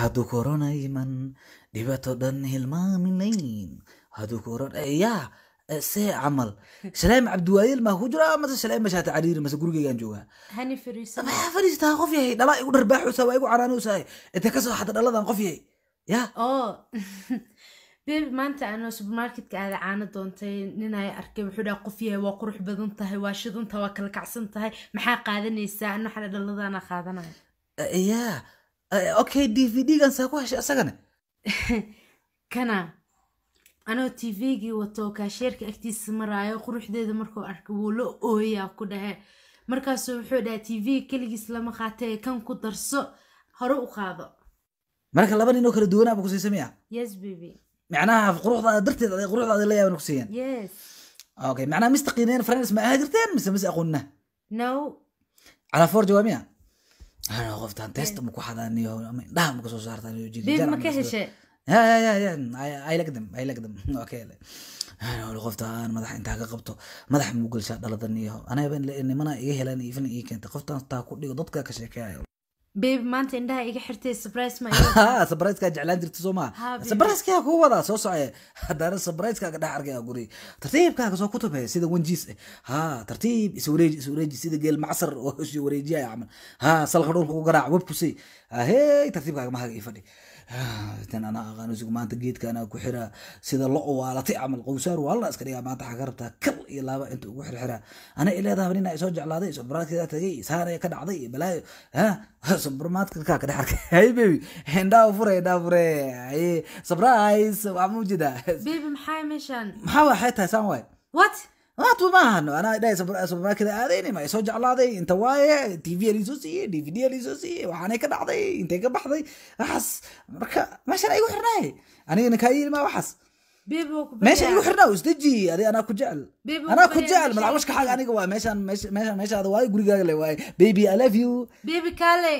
hadduu korona iman dhibaato dhan hilmaaminayn hadduu korona yaa see camal shaleem cabdiwaayil maa ku jira mase shaleem mashaata cariiri mase gurigeygaan joogaa maxaa fadhiistaa qof yahay dhalaa igu dharbaaxusa waa igu canaanaysaa intee ka soo xada dhaladan qof yahay ya? Oo bebi maanta anoo supermarketka aada caano doontay ninay arkay wuxuu dhaha qof yahay waa qurux badan tahay waa shidanta waa kala kacsan tahay. Maxaa qaadanaysaa ano xala dhaladana qaadanaya. Ya okay d v d gan saa ku heshay asagana kana? Anoo tvgii wato kaasheerka agtiisa maraayo quruxdeeda markuu arkay wuu la ooyaa ku dhahe. Markaasuu wuxuu dhaha tv keligiis lama qaatee kan ku darso hore u qaado. Marka laba nin oo kala duwanaaba ku siisa miya yes baby. Macnaha quruxdaada darteed aday quruxdaada la yaaban ku siiyeen yes. Okay macnaha mistaqiineen friends ma ahaa jirteen mise mise aqoonna no. Calaa foor ano qoftaan testa ma ku xadaaniyo ama indhaha ma ka soo saartaan qoftaan madax intaa ka qabto madax muu gelshaa dhaladan iyo anaba nimana iga helaan ifin ii keentay qoftaan taa ku dhigo dadka ka sheekeeyayo baby maanta indhaha iga xirtay surprise ma sabrayska jeclaan jirta soo maa Ha, baby. sabrayska ku wadaa soo soce haddana sabrayskaaga dhex arkaya guri. Tartiibkaaga soo kutube sida wanjiis eh. Ha tartiib iswareeji iswareeji sida geel macsar oo is wareejiyaya camal. Ha salka dhulka ku garaac web ku sii ahey tartiibkaaga mahaga ii fadhi tan anaa aqaan isugu maanta geedka anaa ku xiraa. Sida lo waalatay camal qowsaar waa la iska dhigaa maanta waxaa ka rabtaa kal iyo laaba inta ugu xirxiraa. Ana ileedaha nin ay soo jeclaaday subarmaadkeeda tagay saanaya ka dhacday iyo balaayo subarmaadkaa ka dhex arkay hay baby. Indhaa fure indhaa fure. Haye surprise. Waxaa ma u jeedaa baby maxaa meeshaan? Maxaa waxay tahay saan waay. What? Maatu maahan anaa dhahay subarmaarkeda aadayni ma soo jeclaaday. Inta waaye tv liisoo siiyey dvd liisoo siiyey waxaanay ka dhacday intay ka baxday. Waxaas marka meeshan igu xirnaay. Anigana kaa yiri ma waxaas. Waa meesha igu xirnaa isdeji adi anaa ku jecel. Anaa waa ku jecel meesha- xaaga aniga waa meeshan meesha meeshan meeshaada waaye gurigaaga le waaye baby i love you. Baby kaale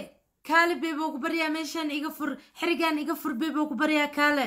kaale waa ku baryaa meeshaan iga fur xerigaan iga fur waa ku baryaa kaale